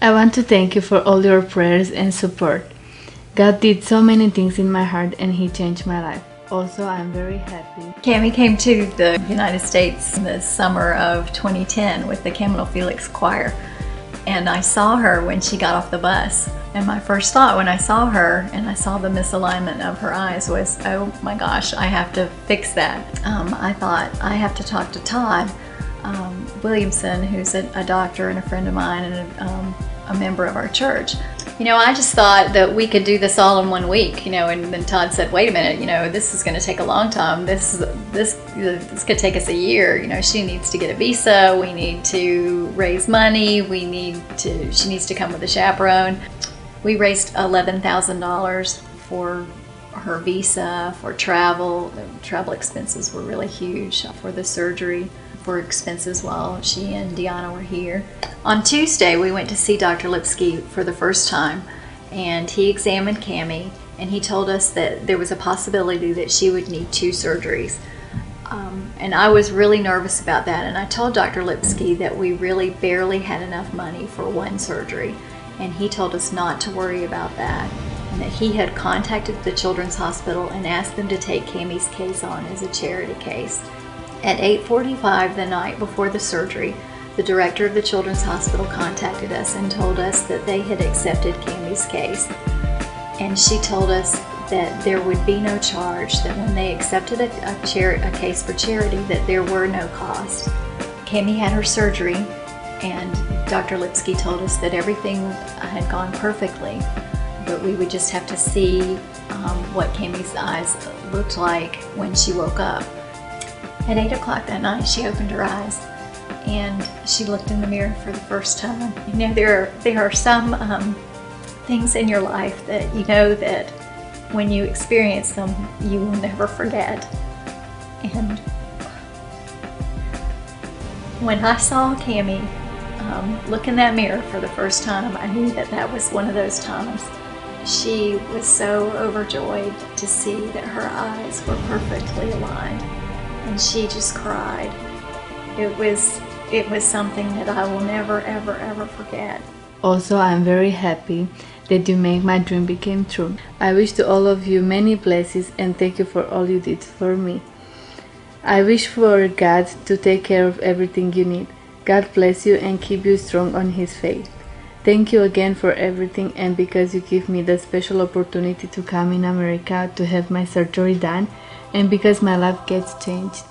I want to thank you for all your prayers and support. God did so many things in my heart and He changed my life. Also, I'm very happy. Camy came to the United States in the summer of 2010 with the Camino Felix Choir. And I saw her when she got off the bus. And my first thought when I saw her and I saw the misalignment of her eyes was, oh my gosh, I have to fix that. Um, I thought, I have to talk to Todd um, Williamson, who's a, a, doctor and a friend of mine and a, um, a member of our church. You know, I just thought that we could do this all in one week, you know, and then Todd said, wait a minute, you know, this is going to take a long time. This, this, this could take us a year. You know, she needs to get a visa. We need to raise money. We need to, she needs to come with a chaperone. We raised $11,000 for her visa, for travel. The travel expenses were really huge for the surgery for expenses while she and Deanna were here. On Tuesday, we went to see Dr. Lipsky for the first time, and he examined Camy, and he told us that there was a possibility that she would need two surgeries. Um, and I was really nervous about that, and I told Dr. Lipsky that we really barely had enough money for one surgery, and he told us not to worry about that and that he had contacted the Children's Hospital and asked them to take Camy's case on as a charity case. At 8.45 the night before the surgery, the director of the Children's Hospital contacted us and told us that they had accepted Camy's case. And she told us that there would be no charge, that when they accepted a, a, a case for charity, that there were no costs. Camy had her surgery, and Dr. Lipsky told us that everything had gone perfectly, but we would just have to see um, what Camy's eyes looked like when she woke up. At 8 o'clock that night, she opened her eyes and she looked in the mirror for the first time. You know, there are, there are some um, things in your life that you know that when you experience them, you will never forget. And when I saw Camy um, look in that mirror for the first time, I knew that that was one of those times. She was so overjoyed to see that her eyes were perfectly aligned and she just cried. It was it was something that I will never ever ever forget. Also, I'm very happy that you make my dream become true. I wish to all of you many blessings and thank you for all you did for me. I wish for God to take care of everything you need. God bless you and keep you strong on His faith. Thank you again for everything and because you give me the special opportunity to come in America to have my surgery done and because my life gets changed.